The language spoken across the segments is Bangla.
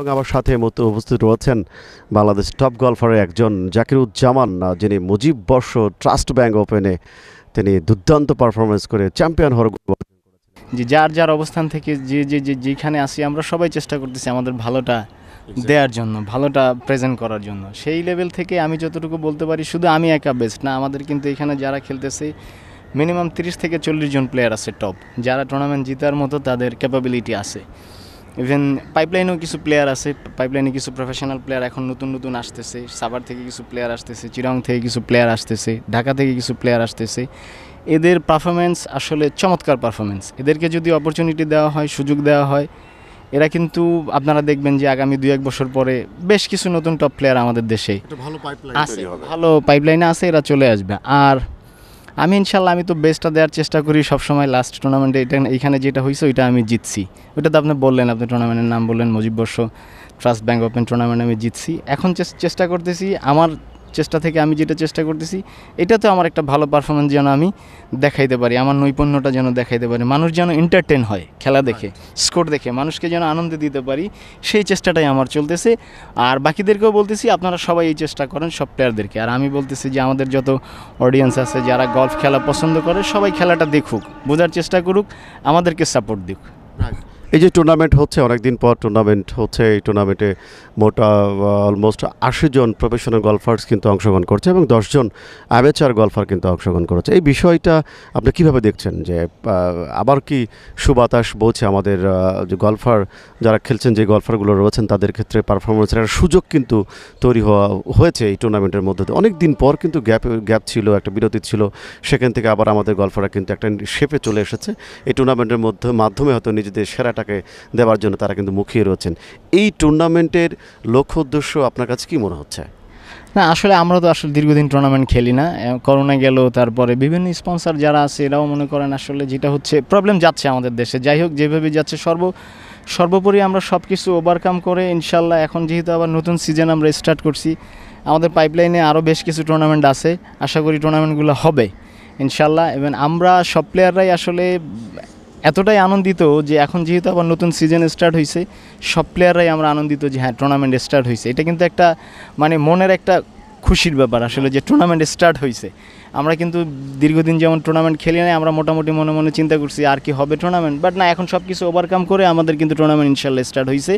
এবং আমার সাথে উপস্থিত রয়েছেন বাংলাদেশ টপ গলফারের একজন জাকিরুজ্জামান যিনি মুজিব বর্ষ ট্রাস্ট ব্যাংক ওপেনে তিনি দুর্দান্ত পারফরমেন্স করে চ্যাম্পিয়ন হওয়ার গৌরব অর্জন করেছেন। যে যার যার অবস্থান থেকে যে যে যে যেখানে আসি আমরা সবাই চেষ্টা করতেছি আমাদের ভালোটা দেওয়ার জন্য ভালোটা প্রেজেন্ট করার জন্য। সেই লেভেল থেকে আমি যতটুকু বলতে পারি শুধু আমি একা বেস্ট না আমাদের কিন্তু এখানে যারা খেলতেছে মিনিমাম তিরিশ থেকে চল্লিশ জন প্লেয়ার আছে টপ যারা টুর্নামেন্ট জিতার মতো তাদের ক্যাপাবিলিটি আছে। ইভেন পাইপলাইনেও কিছু প্লেয়ার আছে পাইপলাইনে কিছু প্রফেশনাল প্লেয়ার এখন নতুন নতুন আসতেছে। সাভার থেকে কিছু প্লেয়ার আসতেছে চিরং থেকে কিছু প্লেয়ার আসতেছে ঢাকা থেকে কিছু প্লেয়ার আসতেছে। এদের পারফরমেন্স আসলে চমৎকার পারফরমেন্স এদেরকে যদি অপরচুনিটি দেওয়া হয় সুযোগ দেওয়া হয় এরা কিন্তু আপনারা দেখবেন যে আগামী দুই এক বছর পরে বেশ কিছু নতুন টপ প্লেয়ার আমাদের দেশে আছে। ভালো পাইপলাইনে আছে এরা চলে আসবে। আর আমি ইনশাল্লাহ, আমি তো বেস্টটা দেওয়ার চেষ্টা করি সবসময় লাস্ট টুর্নামেন্টে এটা এখানে যেটা হয়েছে ওইটা আমি জিতছি। ওইটা তো আপনি বললেন, আপনি টুর্নামেন্টের নাম বললেন মুজিব বর্ষ ট্রাস্ট ব্যাঙ্ক ওপেন টুর্নামেন্ট আমি জিতছি। এখন চেষ্টা করতেছি, আমার চেষ্টা থেকে আমি যেটা চেষ্টা করতেছি, এটাতে আমার একটা ভালো পারফরমেন্স যেন আমি দেখাইতে পারি, আমার নৈপুণ্যটা যেন দেখাইতে পারি, মানুষ যেন এন্টারটেন হয়, খেলা দেখে স্কোর দেখে, মানুষকে যেন আনন্দ দিতে পারি, সেই চেষ্টাটাই আমার চলতেছে। আর বাকিদেরকেও বলতেছি, আপনারা সবাই এই চেষ্টা করেন সব প্লেয়ারদেরকে আর আমি বলতেছি যে, আমাদের যত অডিয়েন্স আছে, যারা গলফ খেলা পছন্দ করে, সবাই খেলাটা দেখুক, বোঝার চেষ্টা করুক, আমাদেরকে সাপোর্ট দিক। এই যে টুর্নামেন্ট হচ্ছে, অনেকদিন পর টুর্নামেন্ট হচ্ছে। এই টুর্নামেন্টে মোট অলমোস্ট আশি জন প্রফেশনাল গলফার্স কিন্তু অংশগ্রহণ করছে এবং দশজন অ্যামেচার গলফার কিন্তু অংশগ্রহণ করেছে। এই বিষয়টা আপনি কীভাবে দেখছেন যে আবার কি সুবাতাস বলছে আমাদের যে গলফার যারা খেলছেন, যে গলফারগুলো রয়েছেন, তাদের ক্ষেত্রে পারফরমেন্সের একটা সুযোগ কিন্তু তৈরি হওয়া হয়েছে এই টুর্নামেন্টের মধ্যে। অনেক দিন পর কিন্তু গ্যাপ গ্যাপ ছিল, একটা বিরতি ছিল। সেখান থেকে আবার আমাদের গলফাররা কিন্তু একটা শেপে চলে এসেছে। এই টুর্নামেন্টের মধ্যে, মাধ্যমে হয়তো নিজেদের সেরাটাকে দেওয়ার জন্য তারা কিন্তু মুখিয়ে রয়েছেন। এই টুর্নামেন্টের লক্ষ্য উদ্দেশ্য আপনার কাছে কি মনে হচ্ছে? না, আসলে আমরা তো আসলে দীর্ঘদিন টুর্নামেন্ট খেলি না। করোনা গেল তারপরে বিভিন্ন স্পন্সর যারা আছে, এরাও মনে করেন আসলে যেটা হচ্ছে প্রবলেম যাচ্ছে আমাদের দেশে। যাই হোক, যেভাবে যাচ্ছে, সর্ব, সর্বোপরি আমরা সব কিছু ওভারকাম করে ইনশাল্লাহ এখন যেহেতু আবার নতুন সিজন আমরা স্টার্ট করছি, আমাদের পাইপলাইনে আরও বেশ কিছু টুর্নামেন্ট আছে। আশা করি টুর্নামেন্টগুলো হবে, ইনশাল্লাহ। এবং আমরা সব প্লেয়াররাই আসলে এতটাই আনন্দিত যে এখন যেহেতু আবার নতুন সিজন স্টার্ট হয়েছে সব প্লেয়াররাই আমরা আনন্দিত যে হ্যাঁ টুর্নামেন্ট স্টার্ট হয়েছে এটা কিন্তু একটা মানে মনের একটা খুশির ব্যাপার আসলে যে টুর্নামেন্ট স্টার্ট হয়েছে আমরা কিন্তু দীর্ঘদিন যেমন টুর্নামেন্ট খেলি নাই, আমরা মোটামুটি মনে মনে চিন্তা করছি আর কি হবে টুর্নামেন্ট বাট না, এখন সব কিছু ওভারকাম করে আমাদের কিন্তু টুর্নামেন্ট ইনশাল্লাহ স্টার্ট হয়েছে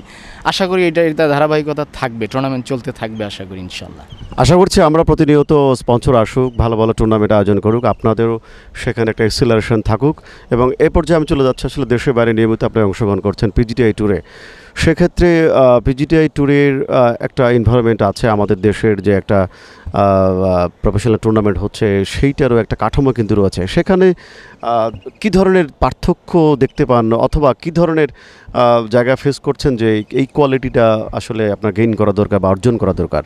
আশা করি এটা এটা ধারাবাহিকতা থাকবে টুর্নামেন্ট চলতে থাকবে আশা করি ইনশাল্লাহ। আশা করছি আমরা প্রতিনিয়ত স্পন্সর আসুক, ভালো ভালো টুর্নামেন্ট আয়োজন করুক, আপনাদেরও সেখানে একটা এক্সিলারেশন থাকুক, এবং এ পর্যায়ে আমি চলে যাচ্ছি আসলে দেশের বাইরে নিয়মিত আপনি অংশগ্রহণ করছেন পিজিটিআই ট্যুরে সেক্ষেত্রে পিজিটিআই ট্যুরের একটা এনভায়রনমেন্ট আছে আমাদের দেশের যে একটা প্রফেশনাল টুর্নামেন্ট হচ্ছে, সেইটারও একটা কাঠামো কিন্তু রয়েছে। সেখানে কি ধরনের পার্থক্য দেখতে পান অথবা কি ধরনের জায়গা ফেস করছেন যে এই কোয়ালিটিটা আসলে আপনার গেইন করা দরকার বা অর্জন করা দরকার?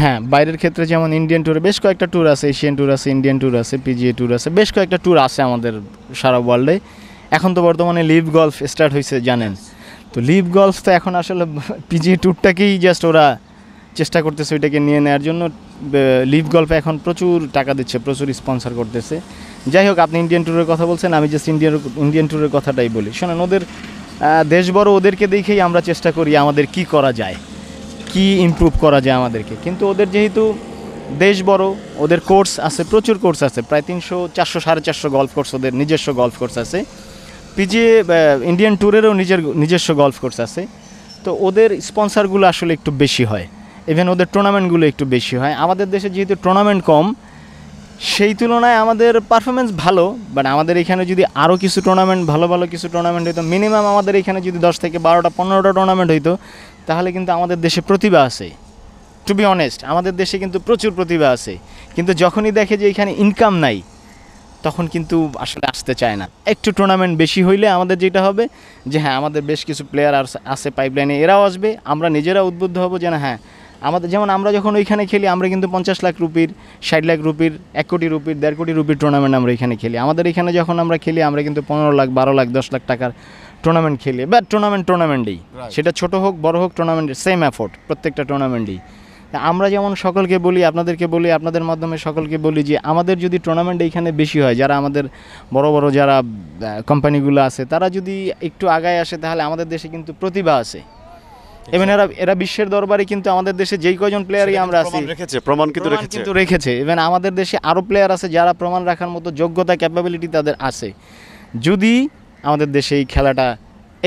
হ্যাঁ বাইরের ক্ষেত্রে যেমন ইন্ডিয়ান ট্যুরে বেশ কয়েকটা ট্যুর আছে এশিয়ান ট্যুর আছে ইন্ডিয়ান ট্যুর আছে পিজিএ ট্যুর আছে, বেশ কয়েকটা ট্যুর আছে আমাদের সারা ওয়ার্ল্ডে এখন তো বর্তমানে লিভ গলফ স্টার্ট হয়েছে জানেন। তো লিভ গলফ তো এখন আসলে পিজিএ ট্যুরটাকেই জাস্ট ওরা চেষ্টা করতেছে ওইটাকে নিয়ে নেওয়ার জন্য। লিভ গল্পে এখন প্রচুর টাকা দিচ্ছে, প্রচুর স্পন্সর করতেছে। যাই হোক, আপনি ইন্ডিয়ান ট্যুরের কথা বলছেন, আমি জাস্ট ইন্ডিয়ান ইন্ডিয়ান ট্যুরের কথাটাই বলি। শোনেন, ওদের দেশ বড় ওদেরকে দেখেই আমরা চেষ্টা করি আমাদের কি করা যায়, কি ইমপ্রুভ করা যায় আমাদেরকে। কিন্তু ওদের যেহেতু দেশ বড়, ওদের কোর্স আছে, প্রচুর কোর্স আছে, প্রায় তিনশো, চারশো, সাড়ে চারশো গল্ফ কোর্স ওদের নিজস্ব গল্ফ কোর্স আছে। পিজিএ ইন্ডিয়ান ট্যুরেরও নিজের, নিজস্ব গল্ফ কোর্স আছে। তো ওদের স্পন্সারগুলো আসলে একটু বেশি হয়। ইভেন ওদের টুর্নামেন্টগুলো একটু বেশি হয়। আমাদের দেশে যেহেতু টুর্নামেন্ট কম, সেই তুলনায় আমাদের পারফরমেন্স ভালো বাট আমাদের এখানে যদি আরও কিছু টুর্নামেন্ট ভালো ভালো কিছু টুর্নামেন্ট হইতো মিনিমাম আমাদের এখানে যদি দশ থেকে বারোটা, পনেরোটা টুর্নামেন্ট হইতো, তাহলে কিন্তু আমাদের দেশে প্রতিভা আছে। টু বি অনেস্ট আমাদের দেশে কিন্তু প্রচুর প্রতিভা আছে। কিন্তু যখনই দেখে যে এখানে ইনকাম নাই, তখন কিন্তু আসলে আসতে চায় না। একটু টুর্নামেন্ট বেশি হইলে আমাদের যেটা হবে, যে হ্যাঁ আমাদের বেশ কিছু প্লেয়ার আছে পাইপলাইনে এরাও আসবে, আমরা নিজেরা উদ্বুদ্ধ হব যে না হ্যাঁ আমাদের যেমন আমরা যখন ওইখানে খেলি আমরা কিন্তু পঞ্চাশ লাখ রুপির ষাট লাখ রুপির এক কোটি রুপির দেড় কোটি রুপির টুর্নামেন্ট আমরা এখানে খেলি। আমাদের এখানে যখন আমরা খেলি আমরা কিন্তু পনেরো লাখ বারো লাখ দশ লাখ টাকার টুর্নামেন্ট খেলি। বা টুর্নামেন্ট টুর্নামেন্টেই সেটা ছোট হোক বড় হোক টুর্নামেন্টের সেম এফোর্ট প্রত্যেকটা টুর্নামেন্টেই তা আমরা যেমন সকলকে বলি আপনাদেরকে বলি আপনাদের মাধ্যমে সকলকে বলি যে আমাদের যদি টুর্নামেন্ট এইখানে বেশি হয় যারা আমাদের বড় বড় যারা কোম্পানিগুলো আছে তারা যদি একটু আগায় আসে তাহলে আমাদের দেশে কিন্তু প্রতিভা আছে। এবং এরা এরা বিশ্বের দরবারে কিন্তু আমাদের দেশে যেই কয়জন প্লেয়ারই আমরা আছি। রেখেছে প্রমাণ কিন্তু রেখেছে। কিন্তু রেখেছে। ইভেন আমাদের দেশে আরও প্লেয়ার আছে যারা প্রমাণ রাখার মতো যোগ্যতা ক্যাপাবিলিটি তাদের আছে। যদি আমাদের দেশে এই খেলাটা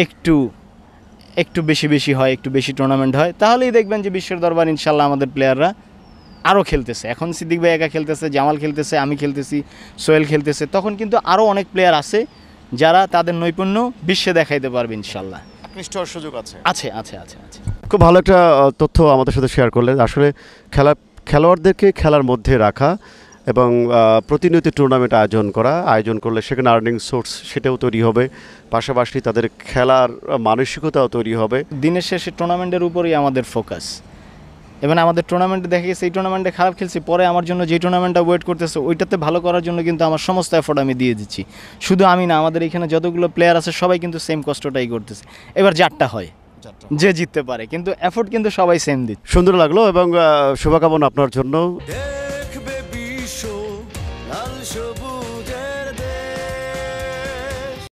একটু একটু বেশি বেশি হয় একটু বেশি টুর্নামেন্ট হয় তাহলেই দেখবেন যে বিশ্বের দরবার ইনশাল্লাহ আমাদের প্লেয়াররা আরও খেলতেছে। এখন সিদ্দিক ভাই একা খেলতেছে জামাল খেলতেছে আমি খেলতেছি সোহেল খেলতেছে তখন কিন্তু আরও অনেক প্লেয়ার আছে যারা তাদের নৈপুণ্য বিশ্বে দেখাইতে পারবে ইনশাল্লাহ আকৃষ্ট হওয়ার সুযোগ আছে। আছে আছে আছে আছে। খুব ভালো একটা তথ্য আমাদের সাথে শেয়ার করলেন। আসলে খেলা খেলোয়াড়দেরকে খেলার মধ্যে রাখা এবং প্রতিনিয়ত টুর্নামেন্ট আয়োজন করা আয়োজন করলে সেখানে আর্নিং সোর্স সেটাও তৈরি হবে। পাশাপাশি তাদের খেলার মানসিকতাও তৈরি হবে। দিনের শেষে টুর্নামেন্টের উপরেই আমাদের ফোকাস এবং আমাদের টুর্নামেন্টে দেখা গেছে এই টুর্নামেন্টে খারাপ খেলছি পরে আমার জন্য যে টুর্নামেন্টটা ওয়েট করতেছে ওইটাতে ভালো করার জন্য কিন্তু আমার সমস্ত এফোর্ট আমি দিয়ে দিচ্ছি। শুধু আমি না আমাদের এখানে যতগুলো প্লেয়ার আছে সবাই কিন্তু সেম কষ্টটাই করতেছে। এবার যারটা হয়। যে জিততে পারে কিন্তু এফোর্ট কিন্তু সবাই সেম দিচ্ছে। সুন্দর লাগল এবং শুভকামনা আপনার জন্য।